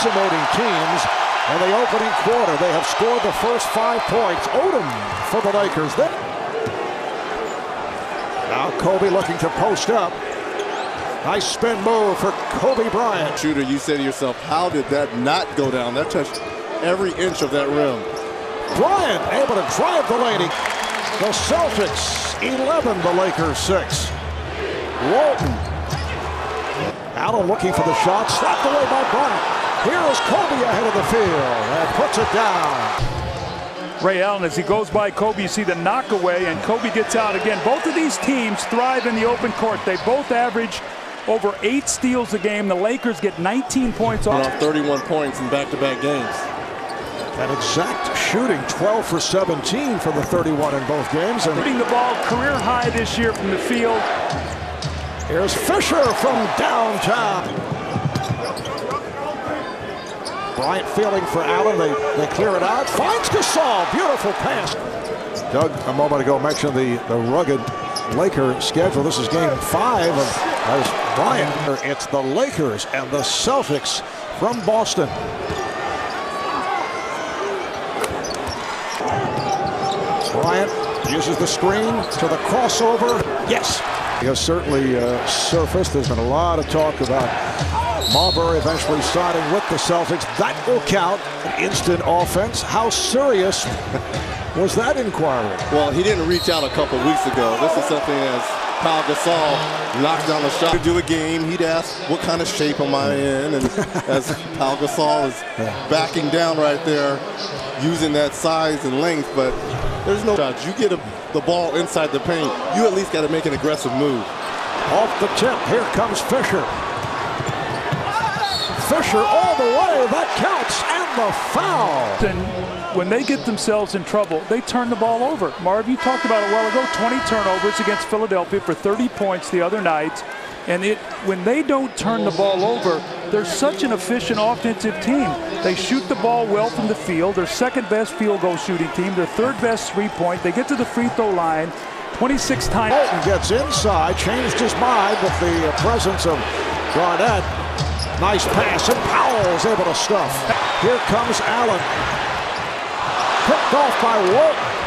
decimating teams. In the opening quarter, they have scored the first five points. Odom for the Lakers. Then now Kobe looking to post up. Nice spin move for Kobe Bryant. Shooter, you say to yourself, how did that not go down? That touched every inch of that rim. Bryant able to drive the lady. The Celtics 11, the Lakers 6. Walton. Allen looking for the shot, slapped away by Bryant. Here is Kobe ahead of the field and puts it down. Ray Allen, as he goes by Kobe, you see the knockaway, and Kobe gets out again. Both of these teams thrive in the open court. They both average over eight steals a game. The Lakers get 19 points off. 31 points in back-to-back games. That exact shooting, 12 for 17 for the 31 in both games. And Hitting the ball career high this year from the field. Here's Fisher from downtown. Bryant feeling for Allen. They, they clear it out. Finds Gasol. Beautiful pass. Doug, a moment ago, mentioned the, the rugged Laker schedule. This is game five of as Bryant. It's the Lakers and the Celtics from Boston. Bryant uses the screen to the crossover. Yes. He has certainly uh, surfaced. There's been a lot of talk about Marbury eventually signing with the Celtics. That will count. An instant offense. How serious was that inquiry? Well, he didn't reach out a couple weeks ago. This is something as Pau Gasol knocks down the shot to do a game, he'd ask, what kind of shape am I in? And as Pau Gasol is backing down right there, using that size and length, but there's no shots. You get a, the ball inside the paint, you at least got to make an aggressive move. Off the tip, here comes Fisher. Fisher all the way, that counts, and the foul. When they get themselves in trouble, they turn the ball over. Marv, you talked about it a while ago, 20 turnovers against Philadelphia for 30 points the other night. And it, when they don't turn the ball over, they're such an efficient offensive team. They shoot the ball well from the field. They're second best field goal shooting team. They're third best three point. They get to the free throw line 26 times. Walton gets inside, changed his mind with the presence of Garnett. Nice pass, and Powe's able to stuff. Here comes Allen. Picked off by Walton.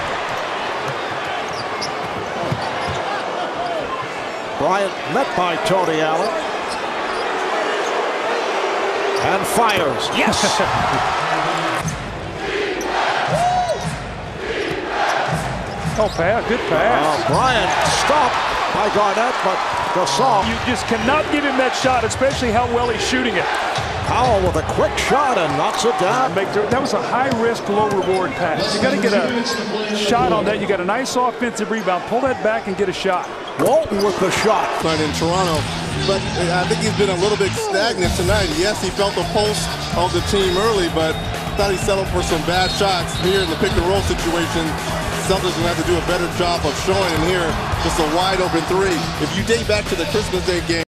Bryant met by Tony Allen. And fires. Yes! oh, pass. Good pass. Uh, Bryant stopped by Garnett, but Gasol. You just cannot give him that shot, especially how well he's shooting it. Powe with a quick shot and knocks it down. That was a high-risk, low-reward pass. You got to get a shot on that. You got a nice offensive rebound. Pull that back and get a shot. Walton with the shot. Playing in Toronto, but uh, I think he's been a little bit stagnant tonight. Yes, he felt the pulse of the team early, but thought he settled for some bad shots here in the pick-and-roll situation. Celtics going to have to do a better job of showing him here just a wide open three. If you date back to the Christmas Day game,